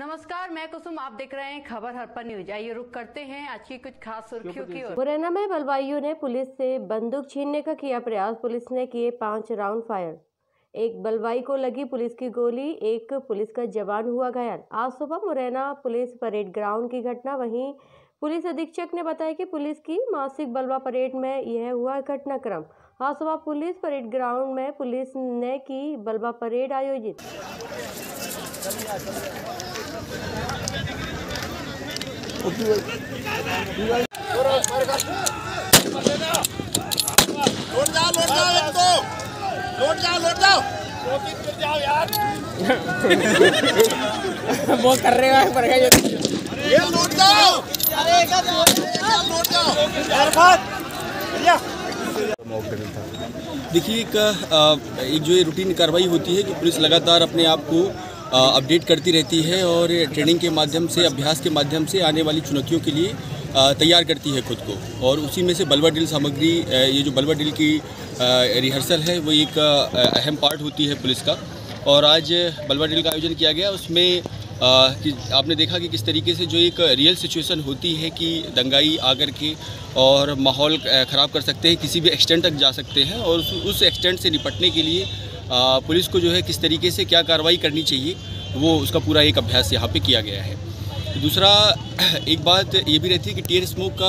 नमस्कार, मैं कुसुम, आप देख रहे हैं खबर हरपन न्यूज़। आइए रुक करते हैं आज की कुछ खास सुर्खियों की ओर। मुरैना में बलवाइयों ने पुलिस से बंदूक छीनने का किया प्रयास। पुलिस ने किए पाँच राउंड फायर। एक बलवाई को लगी पुलिस की गोली, एक पुलिस का जवान हुआ घायल। आज सुबह मुरैना पुलिस परेड ग्राउंड की घटना, वहीं पुलिस अधीक्षक ने बताया कि पुलिस की मासिक बलवा परेड में यह हुआ घटनाक्रम। आज सुबह पुलिस परेड ग्राउंड में पुलिस ने की बलवा परेड आयोजित। लौट जाओ लौट जाओ एक तो लौट जाओ लौट जाओ जाओ यार वो कर रहे हैं। पर ये लौट जाओ। देखिए, एक एक जो ये रूटीन कार्रवाई होती है कि पुलिस लगातार अपने आप को अपडेट करती रहती है और ट्रेनिंग के माध्यम से, अभ्यास के माध्यम से आने वाली चुनौतियों के लिए तैयार करती है खुद को। और उसी में से बलवा ड्रिल सामग्री ये जो बलवा ड्रिल की रिहर्सल है, वो एक अहम पार्ट होती है पुलिस का। और आज बलवा ड्रिल का आयोजन किया गया, उसमें आ, कि आपने देखा कि किस तरीके से जो एक रियल सिचुएशन होती है कि दंगाई आकर के और माहौल ख़राब कर सकते हैं किसी भी एक्सटेंट तक जा सकते हैं और उस, उस एक्सटेंट से निपटने के लिए आ, पुलिस को जो है किस तरीके से क्या कार्रवाई करनी चाहिए वो उसका पूरा एक अभ्यास यहाँ पे किया गया है। दूसरा एक बात ये भी रहती है कि टीयर स्मोक का